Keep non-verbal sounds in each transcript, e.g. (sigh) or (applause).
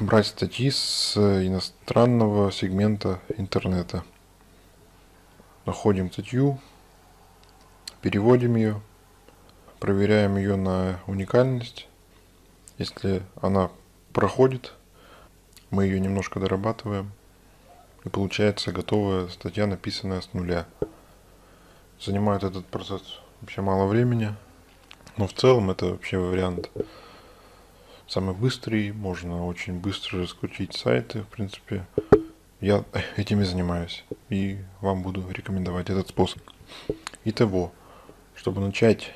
брать статьи с иностранного сегмента интернета. Находим статью, переводим ее, проверяем ее на уникальность. Если она проходит, мы ее немножко дорабатываем, и получается готовая статья, написанная с нуля. Занимает этот процесс вообще мало времени, но в целом это вообще вариант самый быстрый, можно очень быстро раскрутить сайты, в принципе. Я этими занимаюсь и вам буду рекомендовать этот способ. Итого, чтобы начать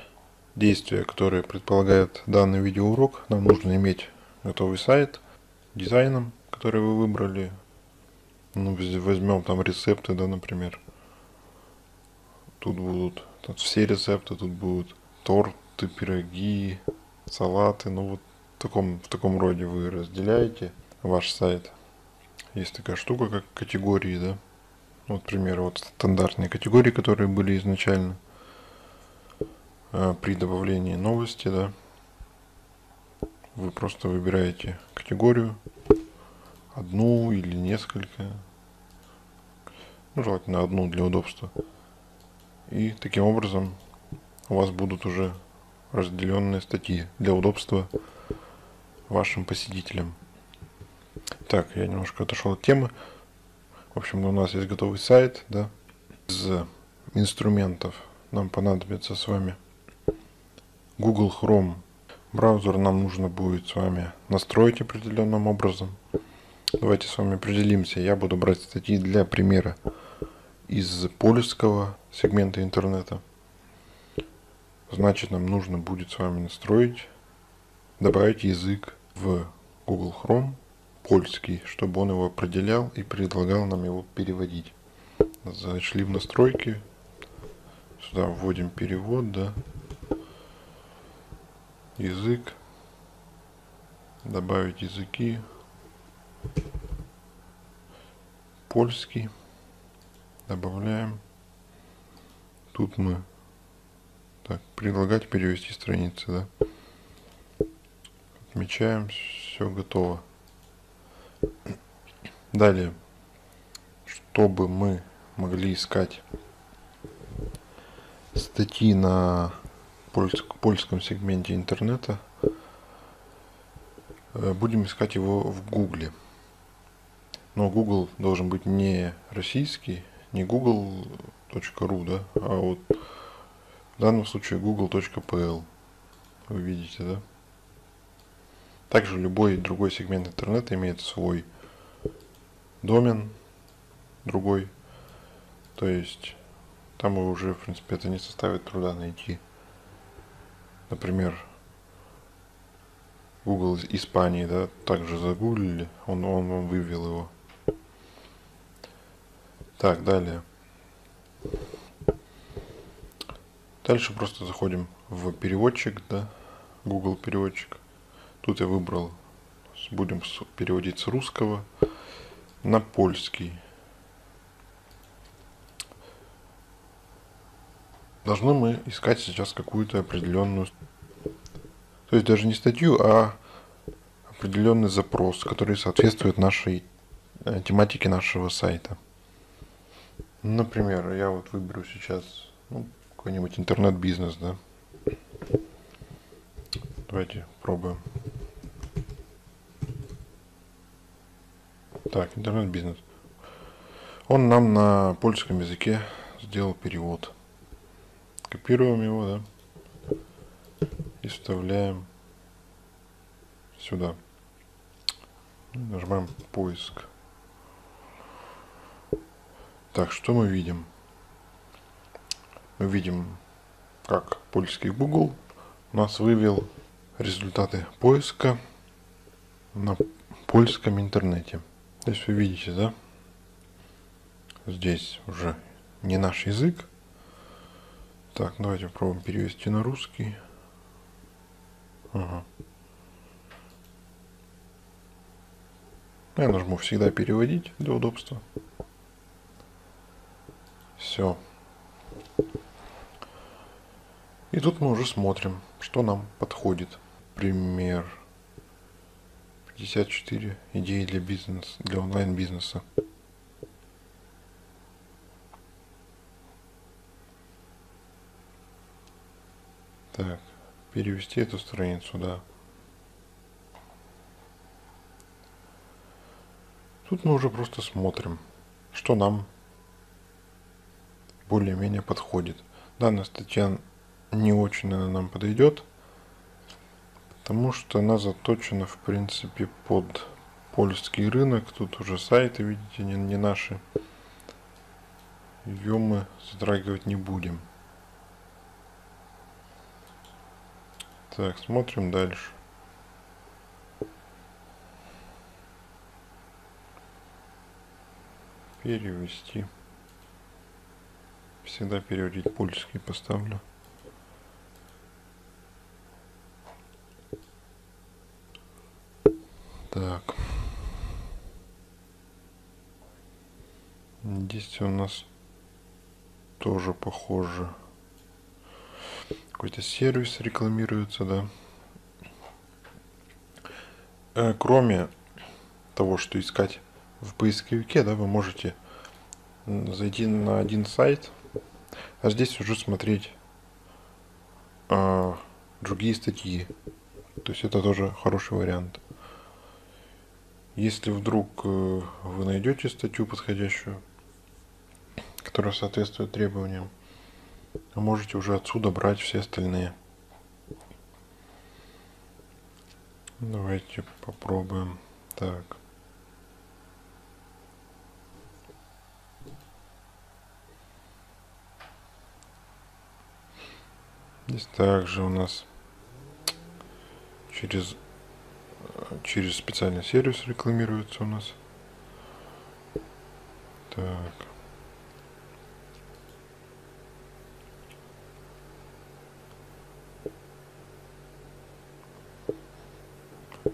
действия, которые предполагает данный видеоурок, нам нужно иметь готовый сайт дизайном, который вы выбрали. Ну, возьмем там рецепты, да, например. Тут будут тут все рецепты, тут будут торты, пироги, салаты. Ну, вот в таком, в таком роде вы разделяете ваш сайт. Есть такая штука, как категории, да. Вот, например, вот стандартные категории, которые были изначально – а, при добавлении новости, да, вы просто выбираете категорию, одну или несколько, ну, желательно одну для удобства. И таким образом у вас будут уже разделенные статьи для удобства вашим посетителям. Так, я немножко отошел от темы. В общем, у нас есть готовый сайт, да. Из инструментов нам понадобится с вами Google Chrome браузер нам нужно будет с вами настроить определенным образом. Давайте с вами определимся. Я буду брать статьи для примера из польского сегмента интернета. Значит, нам нужно будет с вами настроить, добавить язык в Google Chrome польский, чтобы он его определял и предлагал нам его переводить. Зашли в настройки, сюда вводим перевод, да, язык, добавить языки, польский, добавляем. Тут мы так, предлагать перевести страницы, да. Отмечаем, все готово. Далее, чтобы мы могли искать статьи на польском сегменте интернета. Э, будем искать его в Гугле. Но Google должен быть не российский, не google.ru, да, а вот в данном случае google.pl. Вы видите, да? Также любой другой сегмент интернета имеет свой домен, другой. То есть там уже, в принципе, это не составит труда найти например, Google из Испании, да, также загуглили, он, он вам вывел его. Так, далее. Дальше просто заходим в переводчик, да, Google переводчик. Тут я выбрал, будем переводить с русского на польский. должны мы искать сейчас какую-то определенную, то есть даже не статью, а определенный запрос, который соответствует нашей э, тематике нашего сайта. Например, я вот выберу сейчас ну, какой-нибудь интернет-бизнес, да. Давайте пробуем. Так, интернет-бизнес. Он нам на польском языке сделал перевод. Копируем его, да, и вставляем сюда. Нажимаем поиск. Так, что мы видим? Мы видим, как польский Google нас вывел результаты поиска на польском интернете. То есть вы видите, да? Здесь уже не наш язык, так, давайте попробуем перевести на русский. Ага. Я нажму всегда переводить для удобства. Все. И тут мы уже смотрим, что нам подходит. Пример 54 идеи для бизнеса, для онлайн-бизнеса. Так, перевести эту страницу, да. Тут мы уже просто смотрим, что нам более-менее подходит. Данная статья не очень, наверное, нам подойдет, потому что она заточена, в принципе, под польский рынок. Тут уже сайты, видите, не, не наши. Ее мы затрагивать не будем. Так, смотрим дальше. Перевести. Всегда переводить польский поставлю. Так. Здесь у нас тоже похоже. Какой-то сервис рекламируется, да. Э, кроме того, что искать в поисковике, да, вы можете зайти на один сайт, а здесь уже смотреть э, другие статьи. То есть это тоже хороший вариант. Если вдруг э, вы найдете статью подходящую, которая соответствует требованиям, вы можете уже отсюда брать все остальные. Давайте попробуем. Так. Здесь также у нас через, через специальный сервис рекламируется у нас. Так.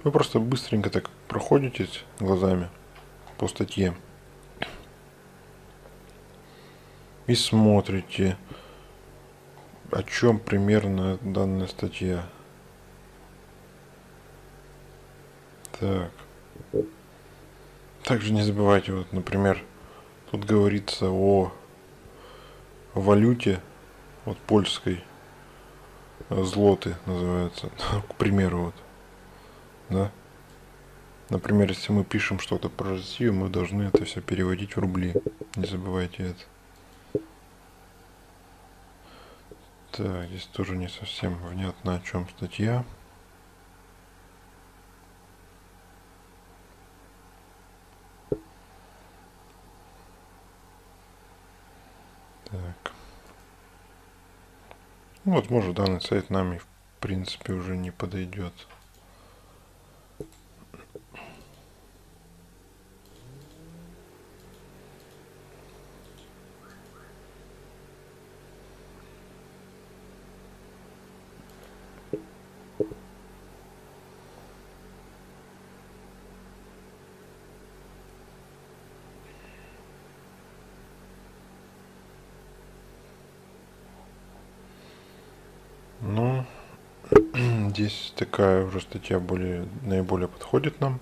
Вы просто быстренько так проходитесь глазами по статье и смотрите, о чем примерно данная статья. Так. Также не забывайте, вот, например, тут говорится о валюте, вот польской, злоты называется, (laughs) к примеру, вот, да. Например, если мы пишем что-то про Россию, мы должны это все переводить в рубли. Не забывайте это. Так, здесь тоже не совсем внятно, о чем статья. Так. Ну, возможно, данный сайт нами, в принципе, уже не подойдет. здесь такая уже статья более, наиболее подходит нам,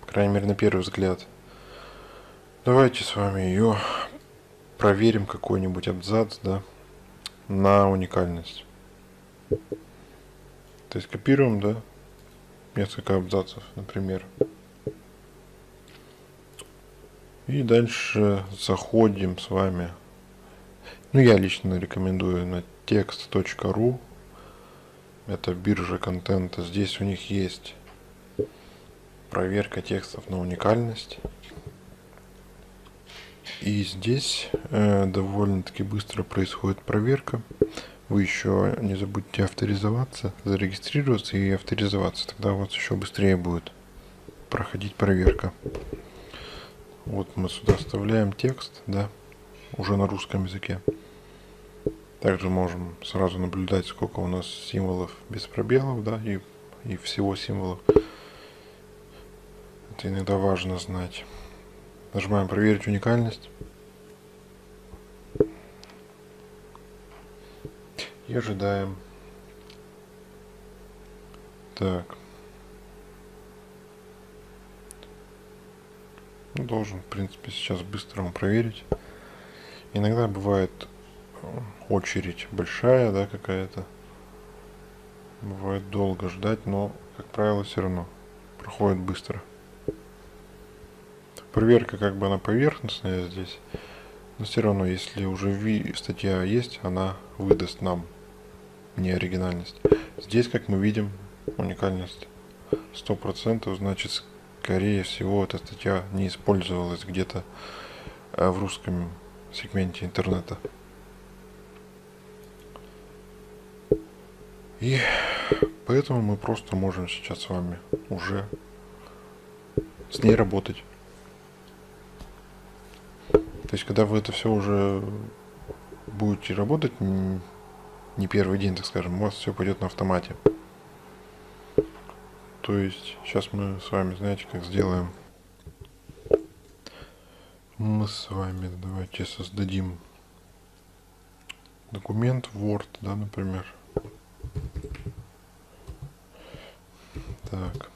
по крайней мере на первый взгляд. Давайте с вами ее проверим какой-нибудь абзац, да, на уникальность. То есть копируем, да, несколько абзацев, например. И дальше заходим с вами. Ну, я лично рекомендую на text.ru это биржа контента. Здесь у них есть проверка текстов на уникальность. И здесь э, довольно-таки быстро происходит проверка. Вы еще не забудьте авторизоваться, зарегистрироваться и авторизоваться. Тогда у вас еще быстрее будет проходить проверка. Вот мы сюда вставляем текст, да, уже на русском языке. Также можем сразу наблюдать, сколько у нас символов без пробелов, да, и, и всего символов. Это иногда важно знать. Нажимаем проверить уникальность. И ожидаем. Так. должен, в принципе, сейчас быстро он проверить. Иногда бывает очередь большая, да, какая-то. Бывает долго ждать, но, как правило, все равно проходит быстро. Проверка как бы она поверхностная здесь, но все равно, если уже статья есть, она выдаст нам не оригинальность. Здесь, как мы видим, уникальность 100%, значит, скорее всего, эта статья не использовалась где-то э, в русском сегменте интернета. И поэтому мы просто можем сейчас с вами уже с ней работать. То есть, когда вы это все уже будете работать, не первый день, так скажем, у вас все пойдет на автомате. То есть, сейчас мы с вами, знаете, как сделаем? Мы с вами давайте создадим документ Word, да, например. Так.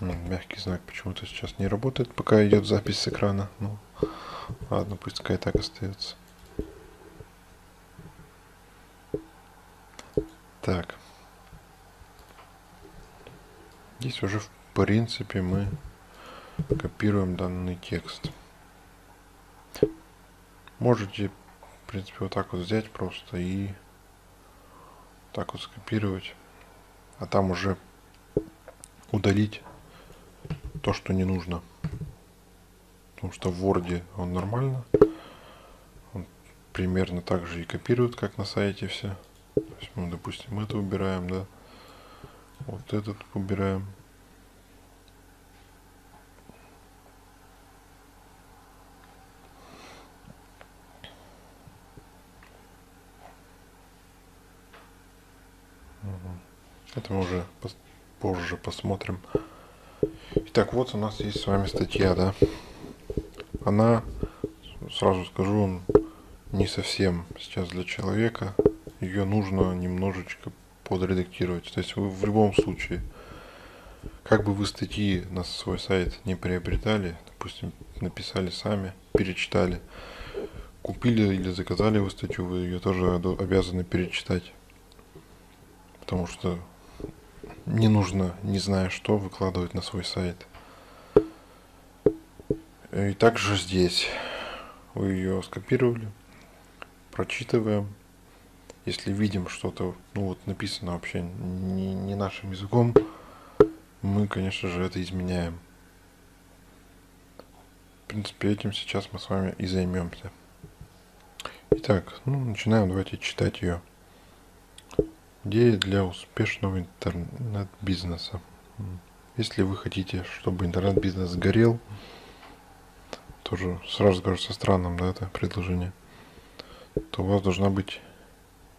Мягкий знак почему-то сейчас не работает, пока идет запись с экрана. Ну, ладно, пусть пускай так остается. Так. Здесь уже в принципе мы копируем данный текст. Можете, в принципе, вот так вот взять просто и так вот скопировать, а там уже удалить то, что не нужно. Потому что в Word он нормально. Он примерно так же и копирует, как на сайте все. То есть мы, допустим, это убираем, да. Вот этот убираем. Это мы уже позже посмотрим. Итак, вот у нас есть с вами статья, да. Она, сразу скажу, не совсем сейчас для человека. Ее нужно немножечко подредактировать. То есть вы в любом случае, как бы вы статьи на свой сайт не приобретали, допустим, написали сами, перечитали, купили или заказали вы статью, вы ее тоже обязаны перечитать. Потому что не нужно, не зная что, выкладывать на свой сайт. И также здесь вы ее скопировали, прочитываем. Если видим что-то, ну вот написано вообще не, не нашим языком, мы, конечно же, это изменяем. В принципе, этим сейчас мы с вами и займемся. Итак, ну, начинаем, давайте читать ее. Идеи для успешного интернет-бизнеса. Если вы хотите, чтобы интернет-бизнес сгорел, тоже сразу кажется странным, да, это предложение, то у вас должна быть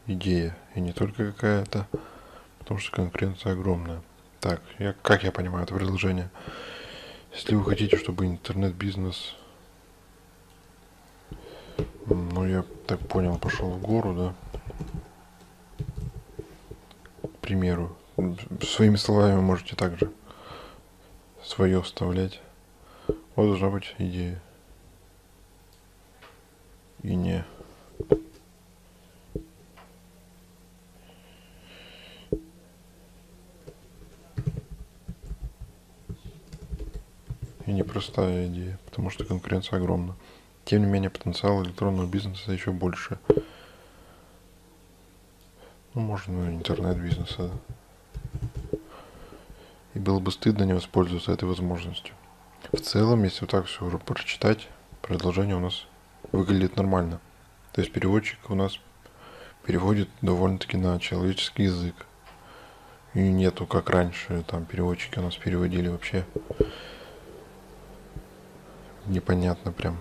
идея, и не только какая-то, потому что конкуренция огромная. Так, я, как я понимаю это предложение? Если вы хотите, чтобы интернет-бизнес, ну я так понял, пошел в гору, да, примеру. Своими словами можете также свое вставлять. Вот должна быть идея. И не и непростая идея, потому что конкуренция огромна. Тем не менее, потенциал электронного бизнеса еще больше. Ну, можно интернет-бизнеса. И было бы стыдно не воспользоваться этой возможностью. В целом, если вот так все уже прочитать, предложение у нас выглядит нормально. То есть переводчик у нас переводит довольно-таки на человеческий язык. И нету, как раньше, там переводчики у нас переводили вообще непонятно прям.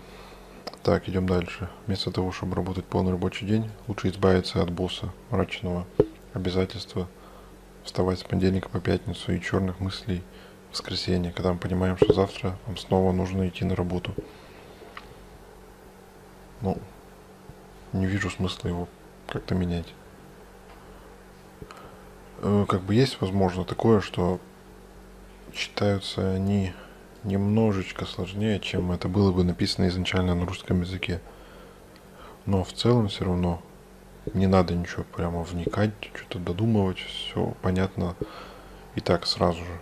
Так, идем дальше. Вместо того, чтобы работать полный рабочий день, лучше избавиться от босса, мрачного обязательства, вставать с понедельника по пятницу и черных мыслей в воскресенье, когда мы понимаем, что завтра нам снова нужно идти на работу. Ну, не вижу смысла его как-то менять. э, как бы есть возможно такое, что читаются они немножечко сложнее, чем это было бы написано изначально на русском языке. Но в целом все равно не надо ничего прямо вникать, что-то додумывать, все понятно и так сразу же.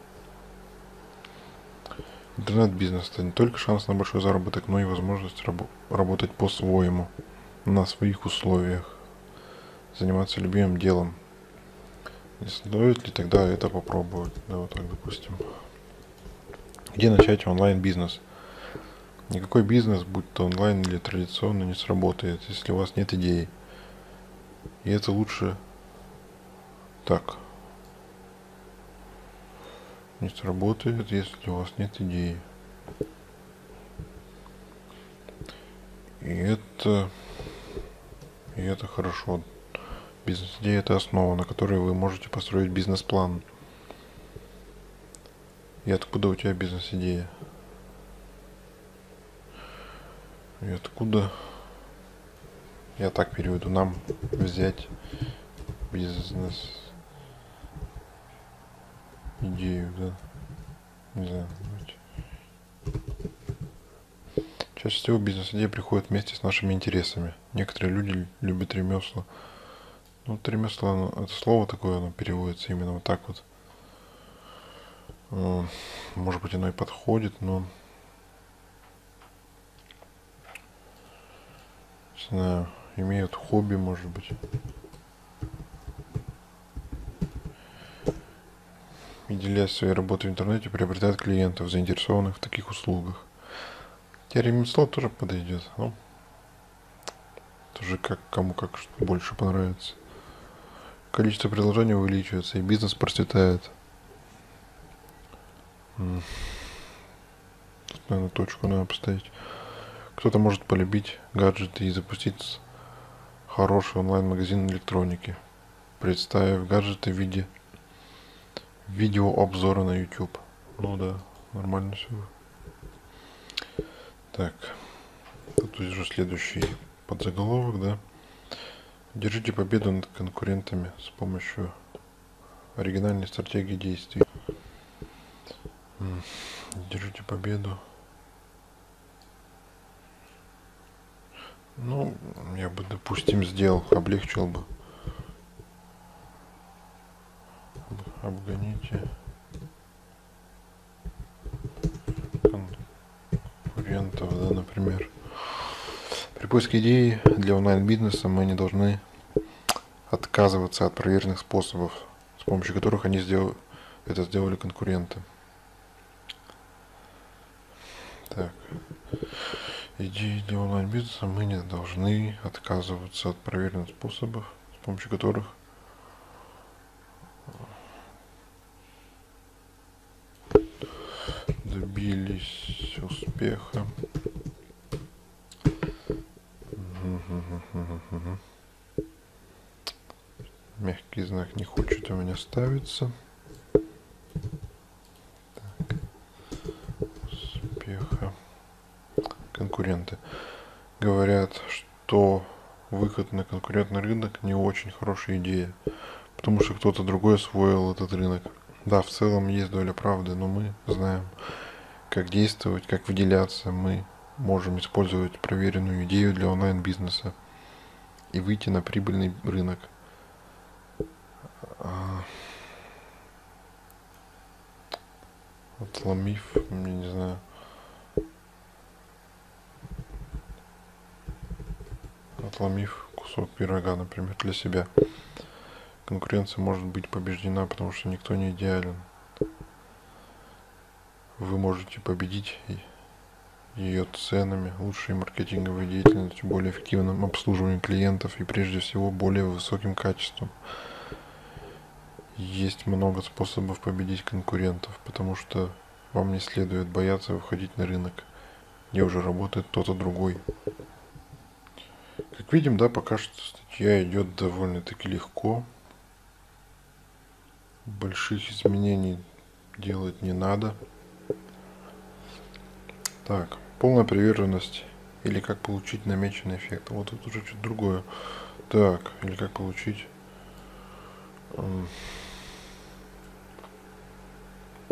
Интернет-бизнес – это не только шанс на большой заработок, но и возможность раб- работать по-своему, на своих условиях, заниматься любимым делом. Не стоит ли тогда это попробовать? Да, вот так, допустим. Где начать онлайн-бизнес? Никакой бизнес, будь то онлайн или традиционный, не сработает, если у вас нет идеи. И это лучше так, не сработает, если у вас нет идеи. И это, и это хорошо. Бизнес-идея – это основа, на которой вы можете построить бизнес-план. И откуда у тебя бизнес-идея? И откуда, я так переведу, нам взять бизнес идею, да. Не знаю. Чаще всего бизнес-идея приходит вместе с нашими интересами. Некоторые люди любят ремесла. Ну, ремесло, это слово такое, оно переводится именно вот так вот. Э, может быть, оно и подходит, но... Не знаю, имеют хобби, может быть. и делясь своей работой в интернете, приобретает клиентов, заинтересованных в таких услугах. Теперь ремесло тоже подойдет. Ну, тоже как кому как больше понравится. Количество приложений увеличивается, и бизнес процветает. Тут, наверное, точку надо поставить. Кто-то может полюбить гаджеты и запустить хороший онлайн-магазин электроники, представив гаджеты в виде видео обзора на YouTube. Ну да, нормально все. Так, тут уже следующий подзаголовок, да. Держите победу над конкурентами с помощью оригинальной стратегии действий. Держите победу. Ну, я бы, допустим, сделал, облегчил бы обгоните конкурентов, да, например. При поиске идеи для онлайн-бизнеса мы не должны отказываться от проверенных способов, с помощью которых они сделали, это сделали конкуренты. Так. Онлайн-бизнеса мы не должны отказываться от проверенных способов, с помощью которых добились успеха. Мягкий знак не хочет у меня ставиться. Так. Успеха. Конкуренты говорят, что выход на конкурентный рынок не очень хорошая идея, потому что кто-то другой освоил этот рынок. Да, в целом есть доля правды, но мы знаем, как действовать, как выделяться. Мы можем использовать проверенную идею для онлайн-бизнеса и выйти на прибыльный рынок. А, отломив, я не знаю, отломив кусок пирога, например, для себя конкуренция может быть побеждена, потому что никто не идеален. Вы можете победить ее ценами, лучшей маркетинговой деятельностью, более эффективным обслуживанием клиентов и прежде всего более высоким качеством. Есть много способов победить конкурентов, потому что вам не следует бояться выходить на рынок, где уже работает кто-то другой. Как видим, да, пока что статья идет довольно-таки легко больших изменений делать не надо. Так, полная приверженность или как получить намеченный эффект. Вот тут уже что-то другое. Так, или как получить...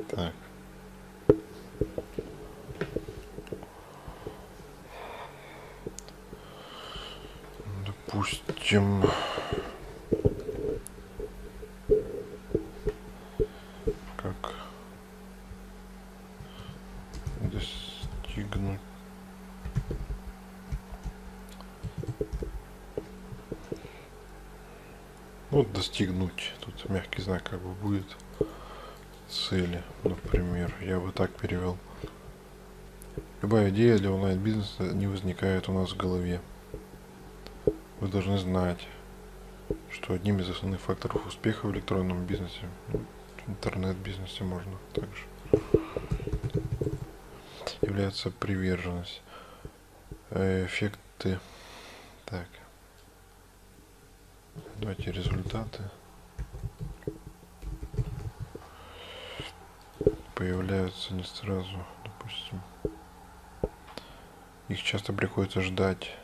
Так. Допустим, как достигнуть? Ну, достигнуть. Тут мягкий знак как бы будет цели например. Я бы так перевел. Любая идея для онлайн-бизнеса не возникает у нас в голове должны знать что одним из основных факторов успеха в электронном бизнесе ну, интернет-бизнесе можно также является приверженность. Эффекты. Так. Давайте результаты. Появляются не сразу, допустим. Их часто приходится ждать.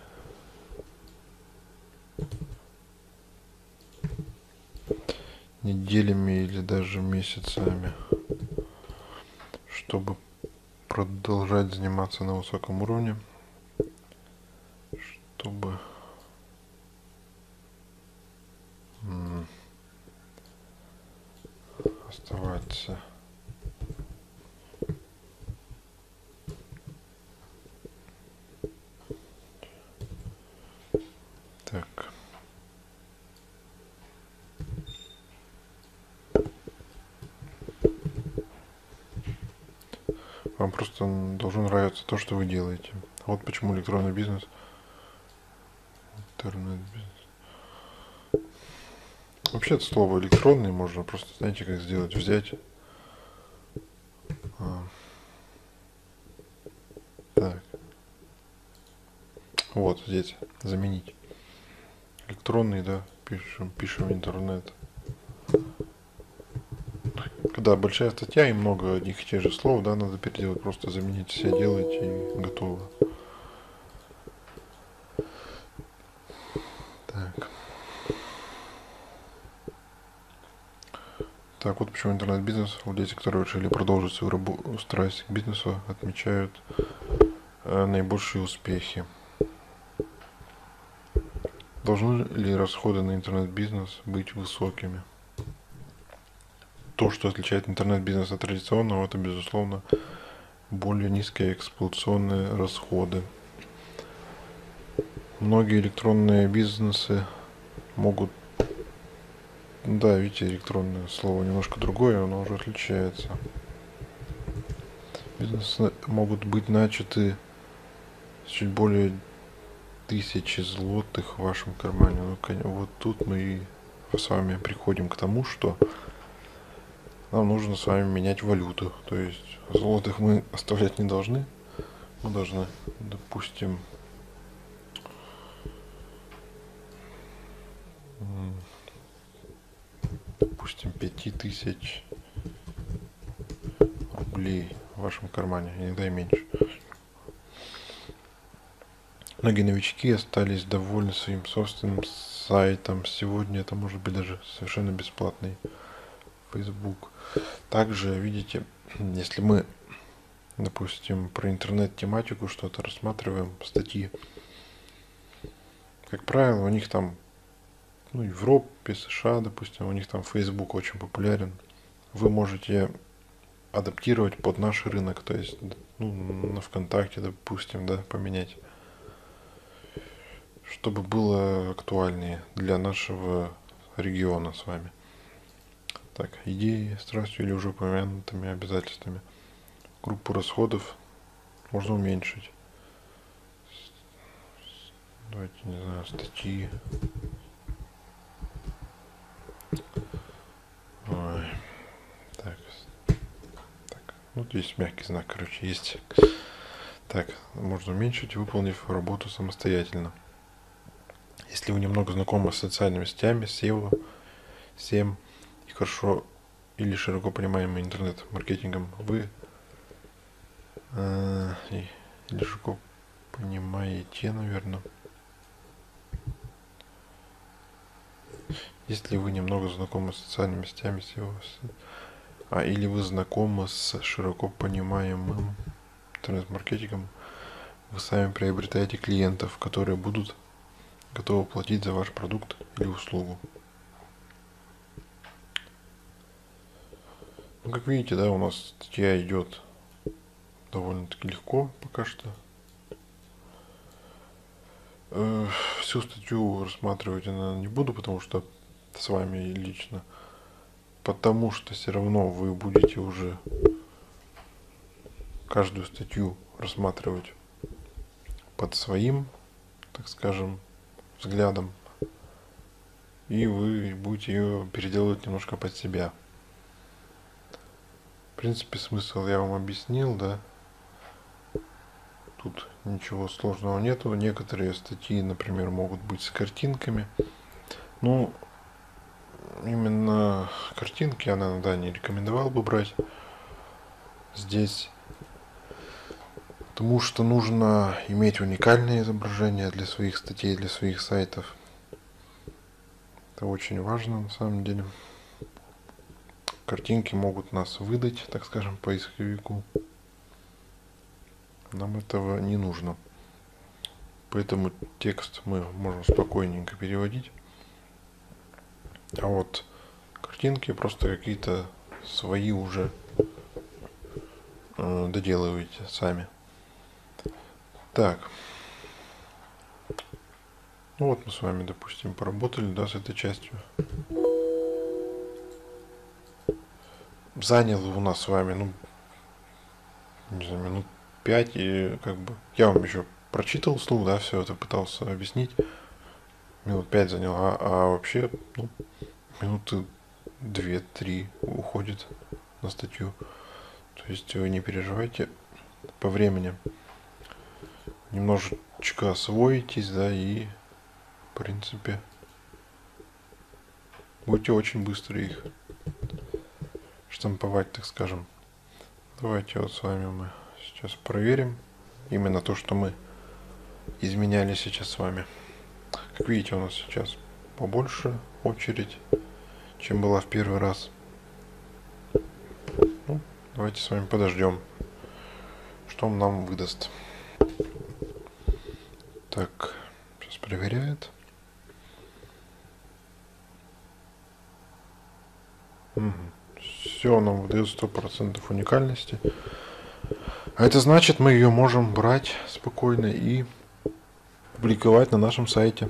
Неделями или даже месяцами, чтобы продолжать заниматься на высоком уровне, чтобы оставаться Вам просто должно нравиться то, что вы делаете. Вот почему электронный бизнес. Интернет-бизнес. Вообще это слово электронный можно просто, знаете, как сделать, взять. А. Так. Вот здесь заменить. Электронный, да, пишем, пишем интернет да, большая статья и много одних и тех же слов, да, надо переделать, просто заменить все делать и готово. Так. Так, вот почему интернет-бизнес, люди, которые решили продолжить свою работу, страсть к бизнесу, отмечают э, наибольшие успехи. Должны ли расходы на интернет-бизнес быть высокими? то, что отличает интернет-бизнес от традиционного, это, безусловно, более низкие эксплуатационные расходы. Многие электронные бизнесы могут... Да, видите, электронное слово немножко другое, оно уже отличается. Бизнесы могут быть начаты с чуть более тысячи злотых в вашем кармане. Ну, вот тут мы и с вами приходим к тому, что нам нужно с вами менять валюту. То есть золотых мы оставлять не должны. Мы должны, допустим, допустим, 5000 рублей в вашем кармане, иногда и меньше. Многие новички остались довольны своим собственным сайтом. Сегодня это может быть даже совершенно бесплатный Facebook. Также, видите, если мы, допустим, про интернет-тематику что-то рассматриваем, статьи, как правило, у них там, ну, Европе, США, допустим, у них там Facebook очень популярен. Вы можете адаптировать под наш рынок, то есть ну, на ВКонтакте, допустим, да, поменять, чтобы было актуальнее для нашего региона с вами. Так, идеи, страстью или уже упомянутыми обязательствами. Группу расходов можно уменьшить. Давайте, не знаю, статьи. Ой. Так. Так. Вот здесь мягкий знак, короче, есть. Так, можно уменьшить, выполнив работу самостоятельно. Если вы немного знакомы с социальными сетями, SEO, SEM, хорошо или широко понимаемый интернет-маркетингом вы э, или широко понимаете, наверное. Если вы немного знакомы с социальными сетями, SEO, а или вы знакомы с широко понимаемым интернет-маркетингом, вы сами приобретаете клиентов, которые будут готовы платить за ваш продукт или услугу. Ну, как видите, да, у нас статья идет довольно-таки легко пока что. Э, всю статью рассматривать я, наверное, не буду, потому что с вами лично. Потому что все равно вы будете уже каждую статью рассматривать под своим, так скажем, взглядом. И вы будете ее переделывать немножко под себя. В принципе, смысл я вам объяснил, да. Тут ничего сложного нету. Некоторые статьи, например, могут быть с картинками. Ну, именно картинки я, наверное, не рекомендовал бы брать здесь. Потому что нужно иметь уникальное изображение для своих статей, для своих сайтов. Это очень важно на самом деле. Картинки могут нас выдать, так скажем, поисковику. Нам этого не нужно. Поэтому текст мы можем спокойненько переводить. А вот картинки просто какие-то свои уже э, доделываете сами. Так. Ну вот мы с вами, допустим, поработали, да, с этой частью. занял у нас с вами, ну, не знаю, минут пять, и как бы я вам еще прочитал вслух, да, все это пытался объяснить. Минут пять занял, а, а вообще, ну, минуты две-три уходит на статью. То есть вы не переживайте по времени. Немножечко освоитесь, да, и в принципе будете очень быстро их штамповать, так скажем. Давайте вот с вами мы сейчас проверим именно то, что мы изменяли сейчас с вами. Как видите, у нас сейчас побольше очередь, чем была в первый раз. Ну, давайте с вами подождем, что он нам выдаст. Так, сейчас проверяет. Угу все нам выдает 100% уникальности. А это значит, мы ее можем брать спокойно и публиковать на нашем сайте.